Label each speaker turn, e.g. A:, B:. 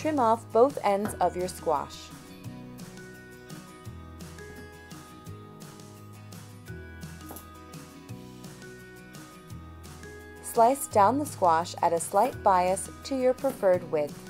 A: trim off both ends of your squash. Slice down the squash at a slight bias to your preferred width.